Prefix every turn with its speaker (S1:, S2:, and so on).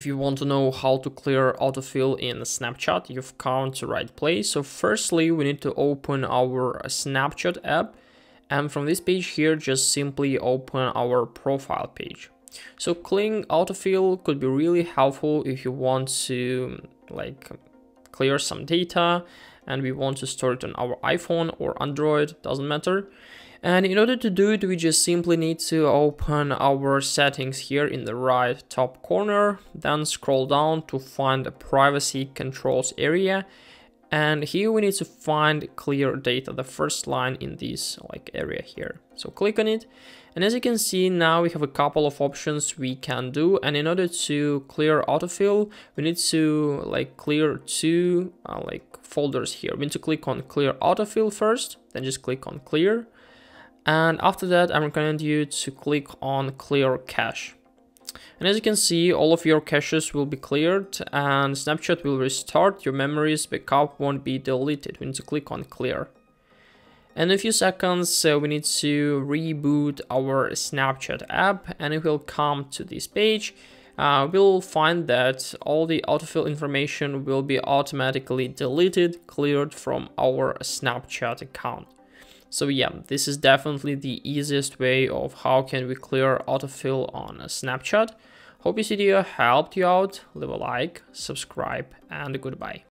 S1: If you want to know how to clear autofill in Snapchat, you've come to the right place. So firstly, we need to open our Snapchat app. And from this page here, just simply open our profile page. So clearing autofill could be really helpful if you want to like clear some data and we want to store it on our iPhone or Android, doesn't matter. And in order to do it, we just simply need to open our settings here in the right top corner, then scroll down to find the privacy controls area. And here we need to find clear data, the first line in this like area here. So click on it. And as you can see, now we have a couple of options we can do. And in order to clear autofill, we need to like clear two uh, like folders here. We need to click on clear autofill first, then just click on clear. And after that, I recommend you to click on clear cache. And as you can see, all of your caches will be cleared and Snapchat will restart, your memories backup won't be deleted. We need to click on clear. In a few seconds, uh, we need to reboot our Snapchat app and it will come to this page. Uh, we'll find that all the autofill information will be automatically deleted, cleared from our Snapchat account. So yeah, this is definitely the easiest way of how can we clear autofill on a Snapchat. Hope this video helped you out, leave a like, subscribe and goodbye.